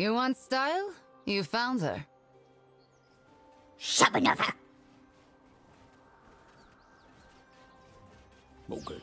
You want style? You found her. Shabanova! Okay.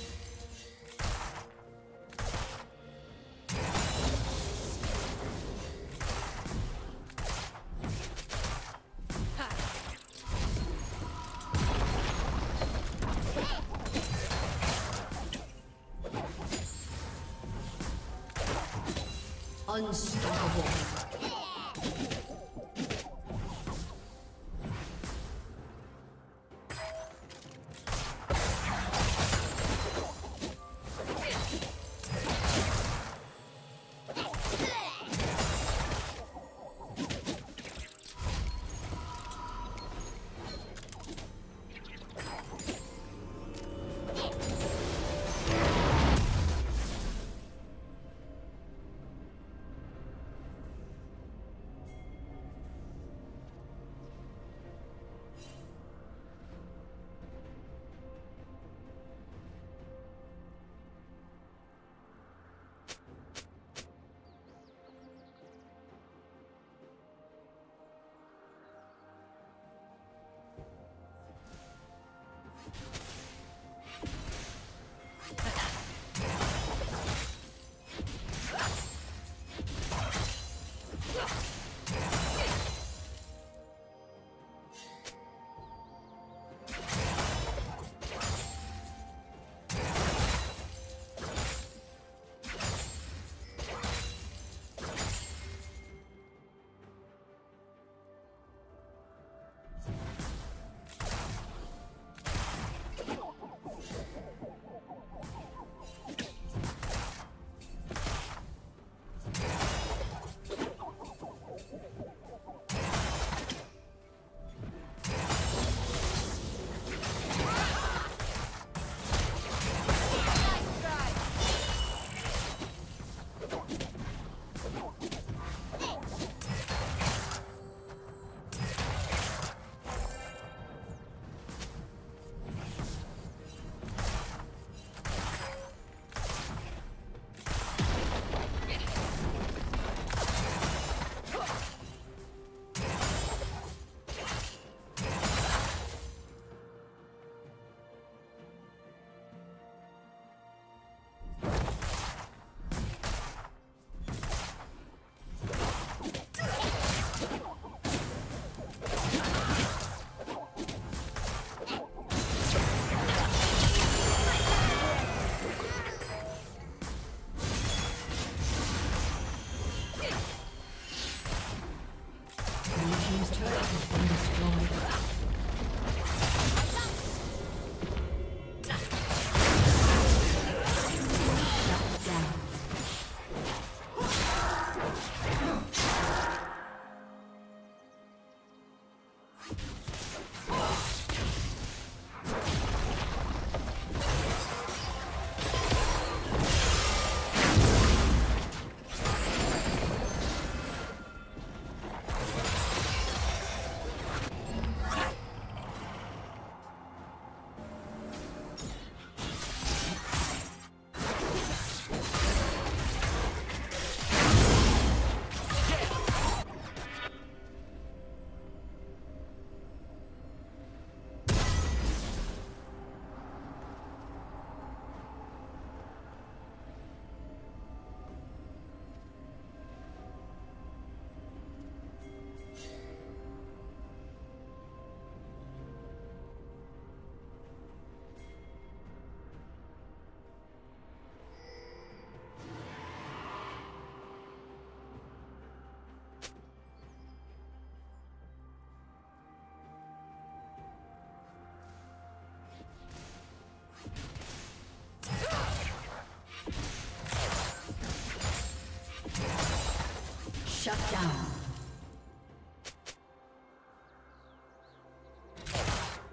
Shut down.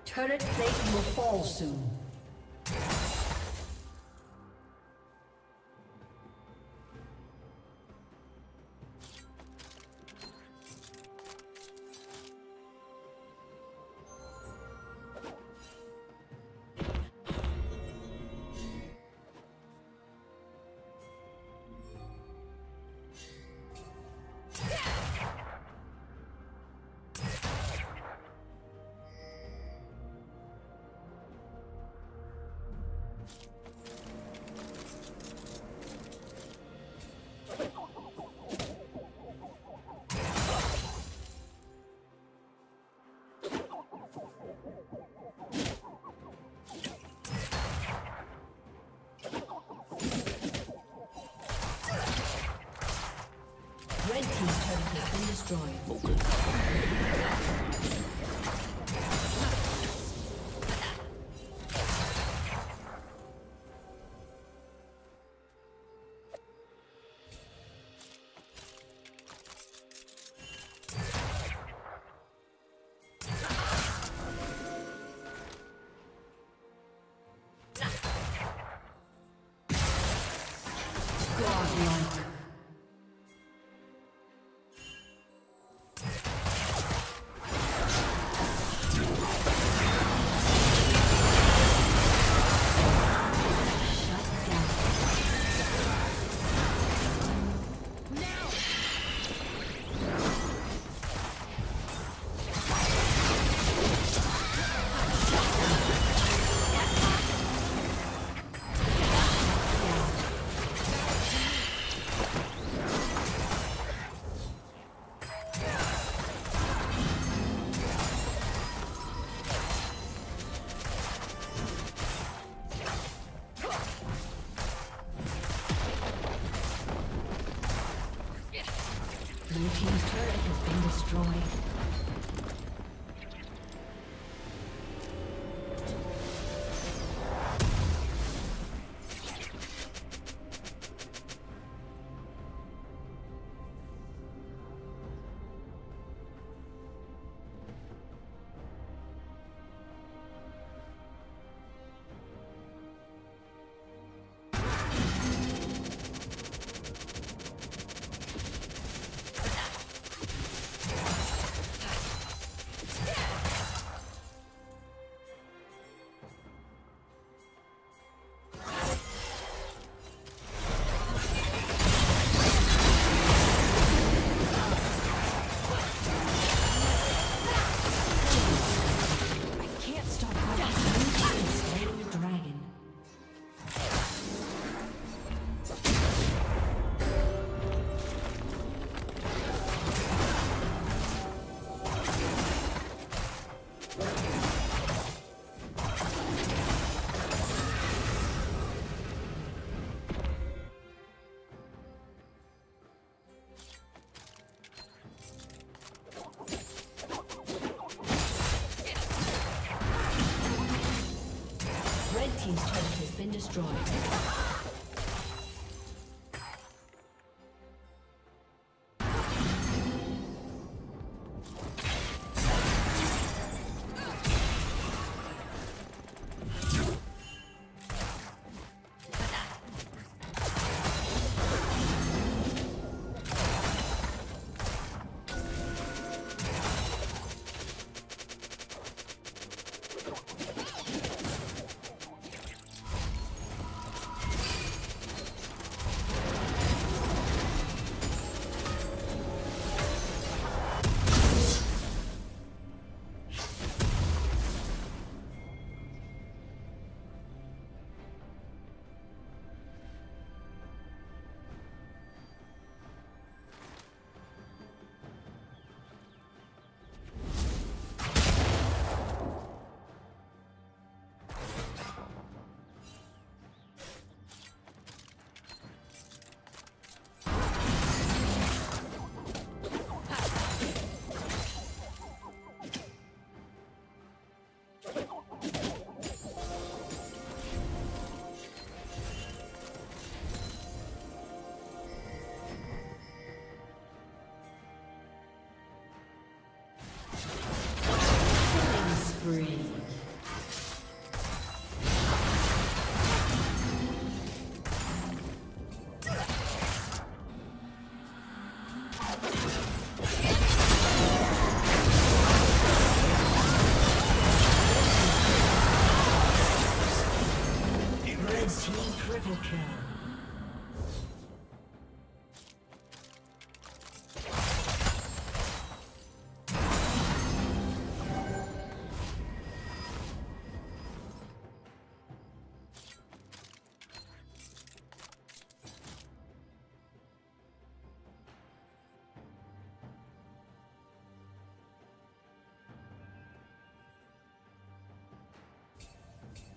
Turret plate will fall soon. Destroyed. Okay.